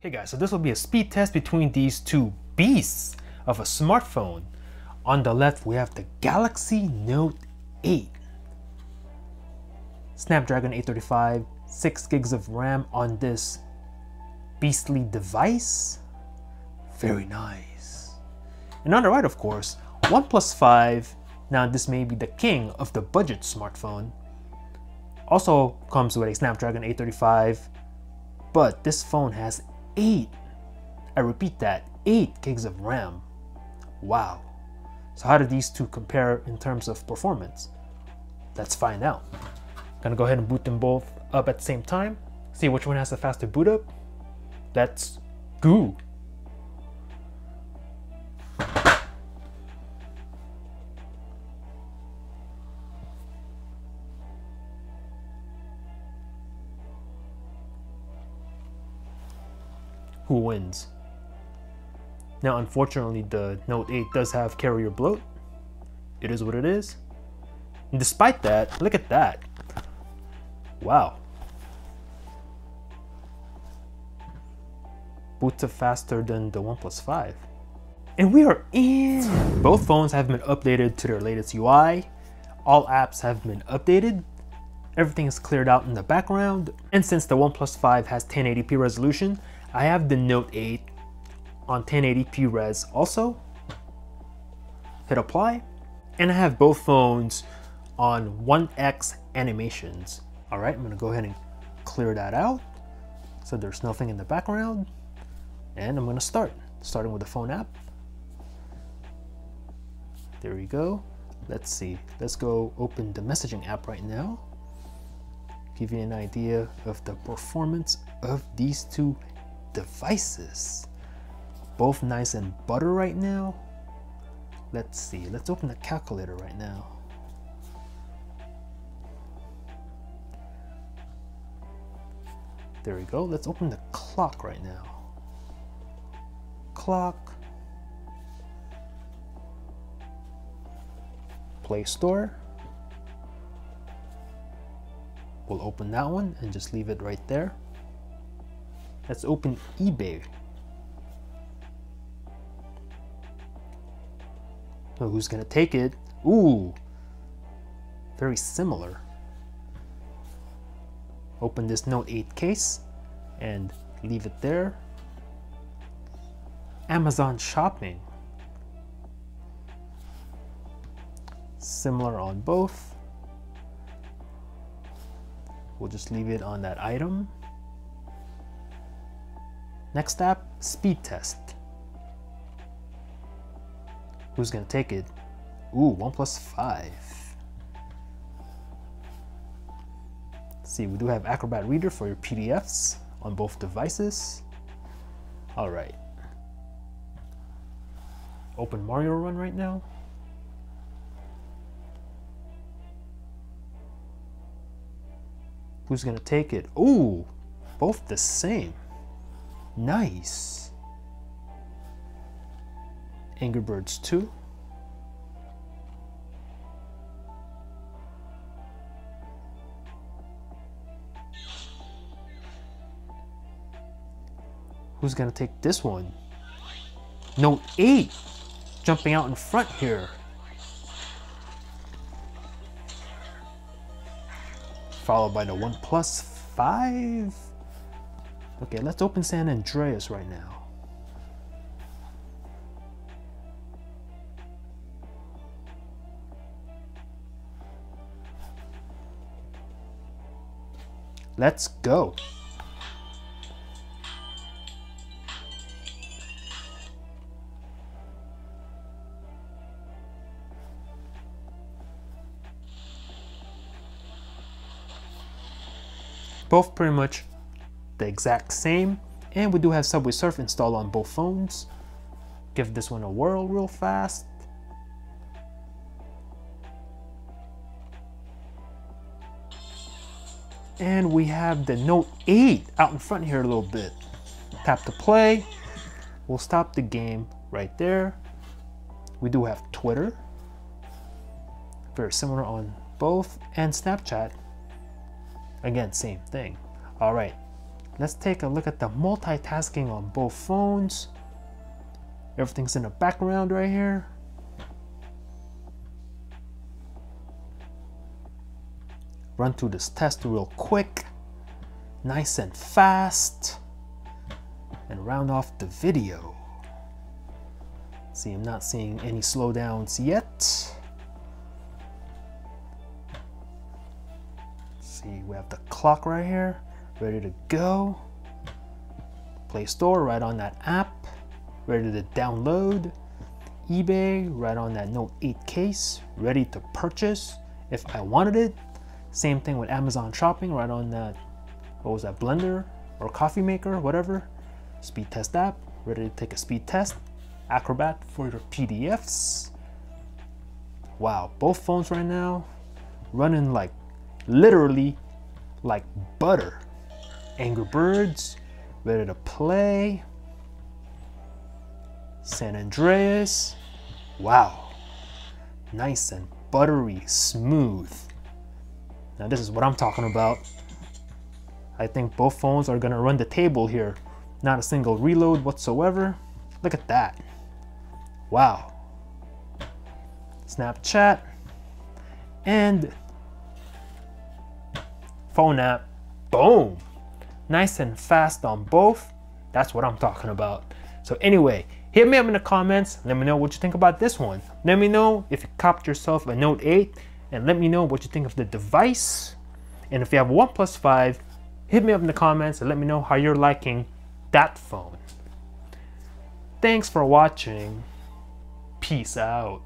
Hey guys, so this will be a speed test between these two beasts of a smartphone. On the left, we have the Galaxy Note 8. Snapdragon 835, 6 gigs of RAM on this beastly device. Very nice. And on the right, of course, OnePlus 5. Now this may be the king of the budget smartphone. Also comes with a Snapdragon 835, but this phone has 8. I repeat that, 8 gigs of RAM. Wow. So how do these two compare in terms of performance? Let's find out. Gonna go ahead and boot them both up at the same time. See which one has the faster boot up. Let's go. Who wins. Now, unfortunately, the Note 8 does have carrier bloat. It is what it is. And despite that, look at that. Wow. Boots up faster than the OnePlus 5. And we are in! Both phones have been updated to their latest UI. All apps have been updated. Everything is cleared out in the background. And since the OnePlus 5 has 1080p resolution, I have the Note 8 on 1080p res also. Hit apply. And I have both phones on 1x animations. All right, I'm gonna go ahead and clear that out. So there's nothing in the background. And I'm gonna start, starting with the phone app. There we go. Let's see, let's go open the messaging app right now. Give you an idea of the performance of these two devices. Both nice and butter right now. Let's see, let's open the calculator right now. There we go. Let's open the clock right now. Clock. Play Store. We'll open that one and just leave it right there. Let's open eBay. Oh, who's gonna take it? Ooh, very similar. Open this Note 8 case and leave it there. Amazon Shopping. Similar on both. We'll just leave it on that item. Next app, speed test. Who's gonna take it? Ooh, OnePlus 5. Let's see, we do have Acrobat Reader for your PDFs on both devices. All right. Open Mario Run right now. Who's gonna take it? Ooh, both the same. Nice. Angry Birds 2. Who's gonna take this one? Note 8 jumping out in front here. Followed by the OnePlus 5. Okay, let's open San Andreas right now. Let's go. Both pretty much the exact same. And we do have Subway Surf installed on both phones. Give this one a whirl real fast. And we have the Note 8 out in front here a little bit. Tap to play. We'll stop the game right there. We do have Twitter. Very similar on both. And Snapchat. Again, same thing. All right, let's take a look at the multitasking on both phones. Everything's in the background right here. Run through this test real quick, nice and fast, and round off the video. See, I'm not seeing any slowdowns yet. See, we have the clock right here, ready to go. Play Store right on that app, ready to download. eBay right on that Note 8 case, ready to purchase if I wanted it. Same thing with Amazon Shopping right on that, what was that, blender or coffee maker, whatever. Speed test app, ready to take a speed test. Acrobat for your PDFs. Wow, both phones right now running like literally like butter. Angry Birds, ready to play. San Andreas, wow, nice and buttery smooth. Now this is what I'm talking about. I think both phones are gonna run the table here. Not a single reload whatsoever. Look at that. Wow. Snapchat and phone app. Boom. Nice and fast on both. That's what I'm talking about. So anyway, hit me up in the comments. Let me know what you think about this one. Let me know if you copped yourself a Note 8 and let me know what you think of the device. And if you have a OnePlus 5, hit me up in the comments and let me know how you're liking that phone. Thanks for watching. Peace out.